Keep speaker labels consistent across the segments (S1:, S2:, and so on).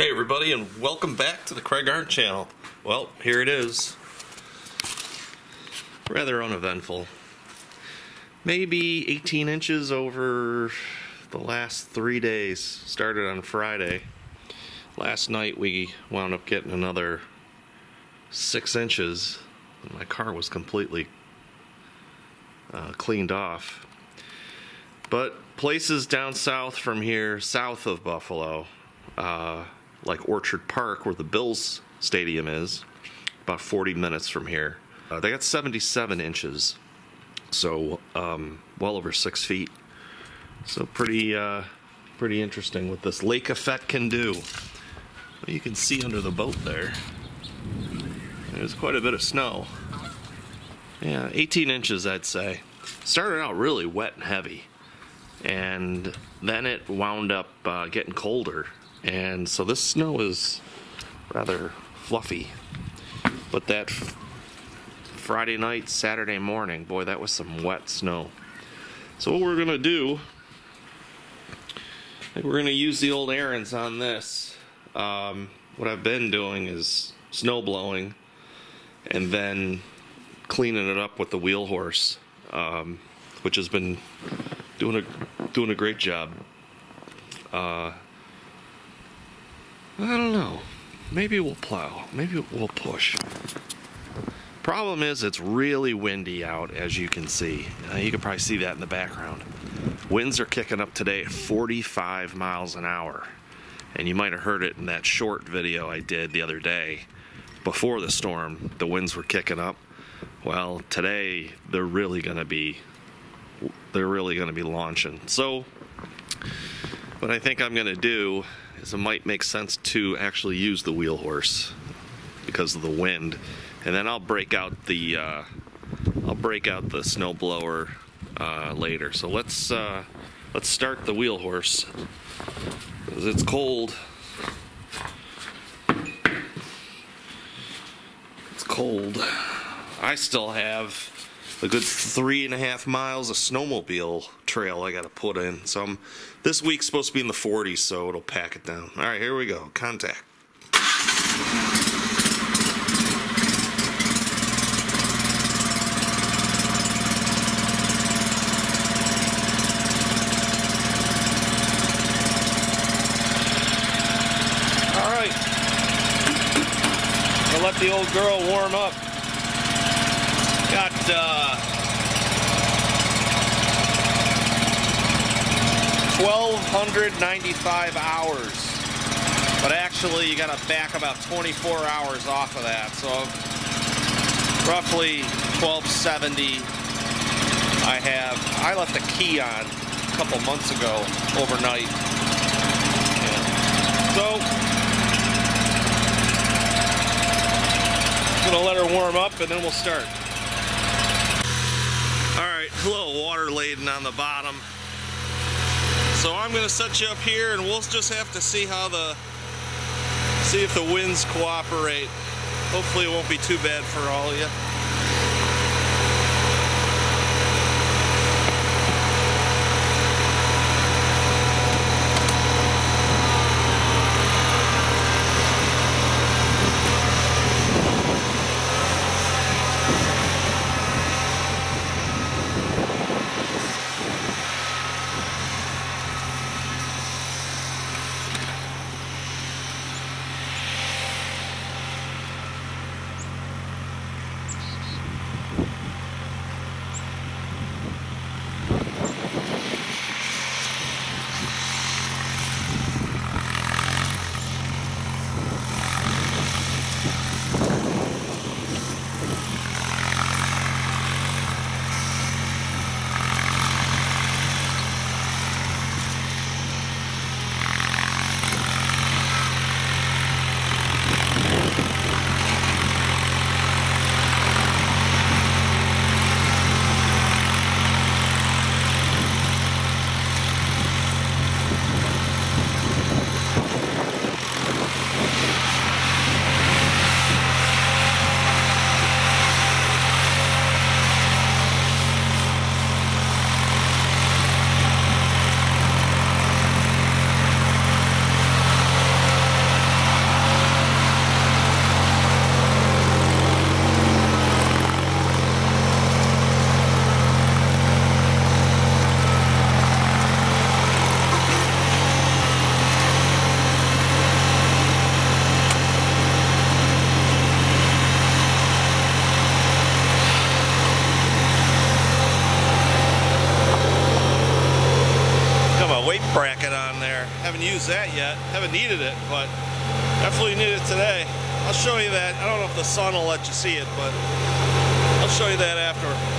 S1: Hey everybody and welcome back to the Craig Arndt channel. Well, here it is. Rather uneventful. Maybe 18 inches over the last three days. Started on Friday. Last night we wound up getting another six inches. My car was completely uh, cleaned off. But places down south from here, south of Buffalo, uh, like Orchard Park, where the Bills Stadium is, about 40 minutes from here, uh, they got 77 inches, so um, well over six feet. So pretty, uh, pretty interesting what this lake effect can do. You can see under the boat there. There's quite a bit of snow. Yeah, 18 inches, I'd say. Started out really wet and heavy and then it wound up uh, getting colder and so this snow is rather fluffy. But that Friday night Saturday morning boy that was some wet snow. So what we're gonna do I think we're gonna use the old Ariens on this. Um, what I've been doing is snow blowing and then cleaning it up with the wheel horse um, which has been doing a doing a great job. Uh, I don't know. Maybe we'll plow. Maybe we'll push. Problem is, it's really windy out, as you can see. Uh, you can probably see that in the background. Winds are kicking up today at 45 miles an hour. And you might have heard it in that short video I did the other day. Before the storm, the winds were kicking up. Well, today, they're really going to be they're really going to be launching. So what I think I'm going to do is it might make sense to actually use the wheel horse because of the wind, and then I'll break out the uh, I'll break out the snow blower uh, later. So let's uh, let's start the wheel horse because it's cold. It's cold. I still have a good three and a half miles of snowmobile trail I got to put in. So I'm, this week's supposed to be in the 40s, so it'll pack it down. All right, here we go. Contact. All right. Let the old girl warm up. Got uh, 1,295 hours. But actually, you got to back about 24 hours off of that. So roughly 1270 I have. I left the key on a couple months ago overnight. Yeah. So I'm gonna let her warm up and then we'll start All right, a little water laden on the bottom. So I'm gonna set you up here and we'll just have to see how the, see if the winds cooperate. Hopefully it won't be too bad for all of you. that yet. Haven't needed it, but definitely need it today. I'll show you that. I don't know if the sun will let you see it, but I'll show you that after.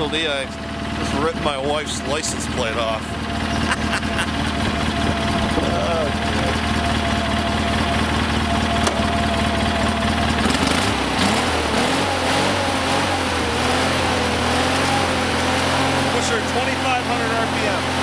S1: Casualty, I just ripped my wife's license plate off. Push her 2,500 RPM.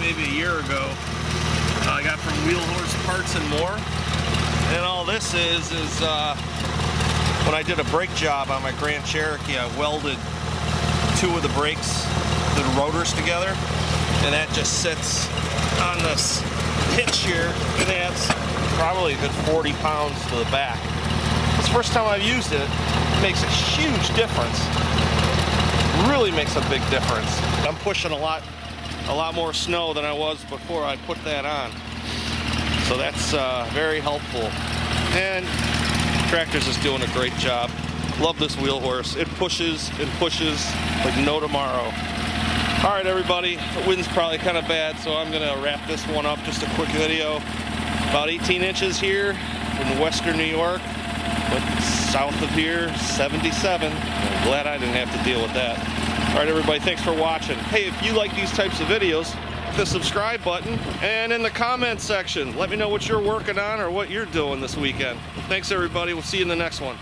S1: Maybe a year ago. Uh, I got from Wheel Horse Parts and More. And all this is, is uh, when I did a brake job on my Grand Cherokee, I welded two of the brakes, the rotors together, and that just sits on this hitch here, and adds probably a good 40 pounds to the back. It's the first time I've used it. It makes a huge difference. Really makes a big difference. I'm pushing a lot, a lot more snow than I was before I put that on. So that's uh, very helpful. And tractor's just doing a great job. Love this wheel horse. It pushes and pushes like no tomorrow. All right, everybody, the wind's probably kind of bad, so I'm gonna wrap this one up. Just a quick video. About 18 inches here in western New York, but south of here, 77. I'm glad I didn't have to deal with that. All right, everybody, thanks for watching. Hey, if you like these types of videos, hit the subscribe button and in the comment section. Let me know what you're working on or what you're doing this weekend. Thanks everybody. We'll see you in the next one